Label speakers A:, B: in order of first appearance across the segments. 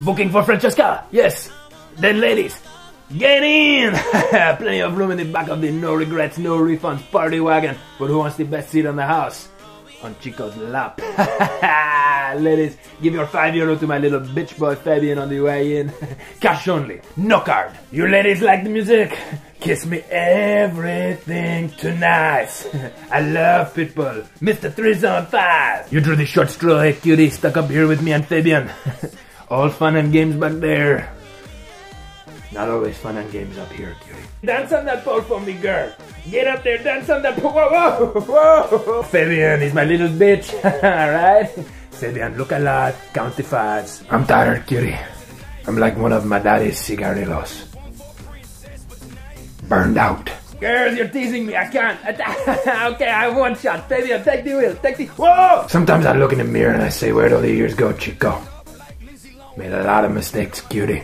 A: Booking for Francesca? Yes. Then ladies, get in! Plenty of room in the back of the no regrets, no refunds party wagon. But who wants the best seat on the house? On Chico's lap. ladies, give your five euro to my little bitch boy Fabian on the way in. Cash only, no card. You ladies like the music? Kiss me everything tonight. I love people. Mr. Three's on five. You drew the short straw, hey cutie, stuck up here with me and Fabian. All fun and games back there. Not always fun and games up here, cutie. Dance on that pole for me, girl. Get up there, dance on that pole. Whoa, whoa, whoa. Fabian is my little bitch. Alright? Fabian, look alive, count the fives. I'm tired, cutie. I'm like one of my daddy's cigarillos. Burned out. Girls, you're teasing me. I can't. okay, I have one shot. Fabian, take the wheel. Take the. Whoa! Sometimes I look in the mirror and I say, Where do the years go, Chico? Made a lot of mistakes, cutie.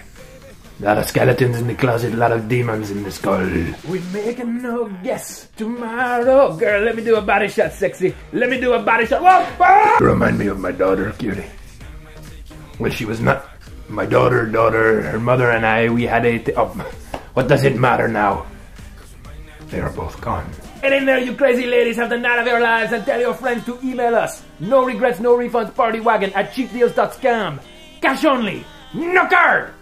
A: A lot of skeletons in the closet, a lot of demons in the skull. We making no guess tomorrow. Girl, let me do a body shot, sexy. Let me do a body shot. Whoa! You remind me of my daughter, cutie. Well, she was not my daughter, daughter, her mother and I, we had a... Th- oh, what does it matter now? They are both gone. Get in there, you crazy ladies. Have the night of your lives and tell your friends to email us. No regrets, no refunds, party wagon at cheapdeals.scam. Cash only. No card.